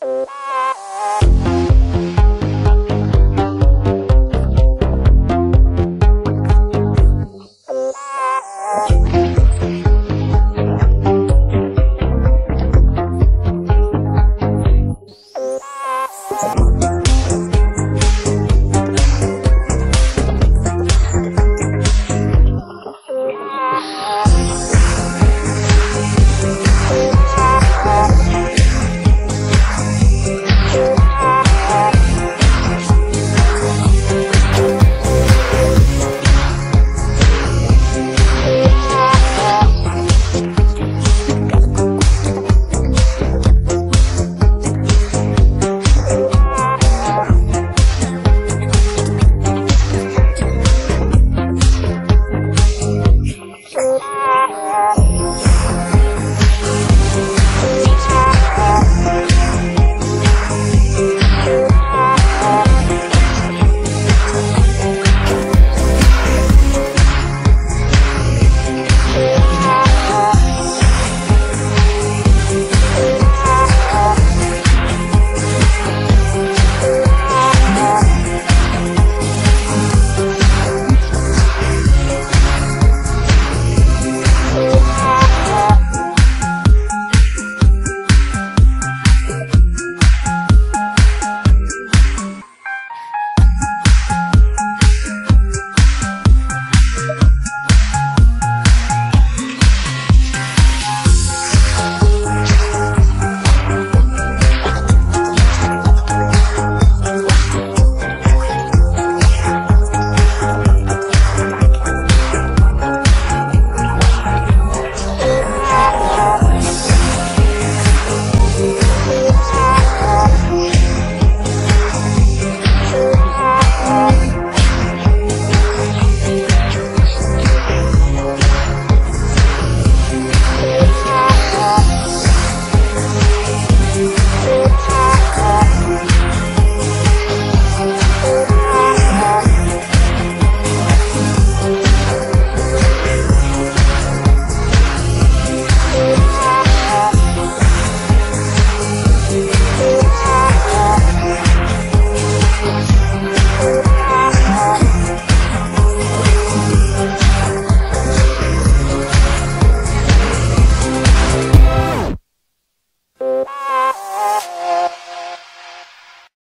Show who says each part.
Speaker 1: Bye.